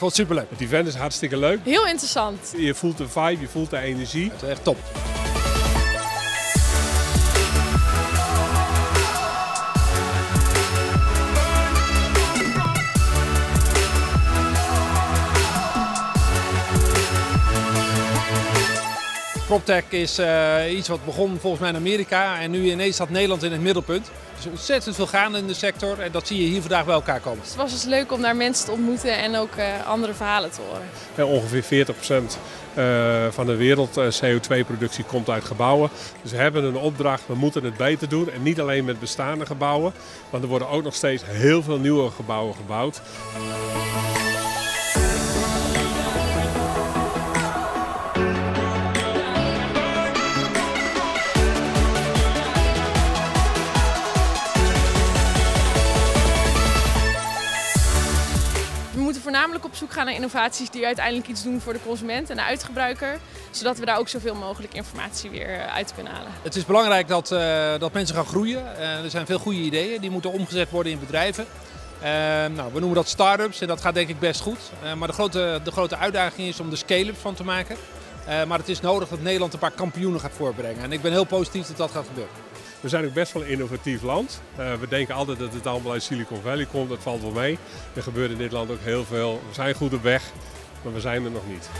vond het superleuk. Het event is hartstikke leuk. Heel interessant. Je voelt de vibe, je voelt de energie. Het is echt top. PropTech is uh, iets wat begon volgens mij in Amerika en nu ineens staat Nederland in het middelpunt. Er is ontzettend veel gaande in de sector en dat zie je hier vandaag bij elkaar komen. Het was dus leuk om daar mensen te ontmoeten en ook uh, andere verhalen te horen. Ja, ongeveer 40% uh, van de wereld CO2-productie komt uit gebouwen. Dus we hebben een opdracht, we moeten het beter doen. En niet alleen met bestaande gebouwen, want er worden ook nog steeds heel veel nieuwe gebouwen gebouwd. We moeten voornamelijk op zoek gaan naar innovaties die uiteindelijk iets doen voor de consument en de uitgebruiker. Zodat we daar ook zoveel mogelijk informatie weer uit kunnen halen. Het is belangrijk dat, uh, dat mensen gaan groeien. Uh, er zijn veel goede ideeën, die moeten omgezet worden in bedrijven. Nou, we noemen dat start-ups en dat gaat denk ik best goed. maar de grote, de grote uitdaging is om er scale-ups van te maken. maar het is nodig dat Nederland een paar kampioenen gaat voorbrengen. En ik ben heel positief dat dat gaat gebeuren. We zijn ook best wel een innovatief land. Uh, we denken altijd dat het allemaal uit Silicon Valley komt. Dat valt wel mee. Er gebeurt in dit land ook heel veel. We zijn goed op weg, maar we zijn er nog niet.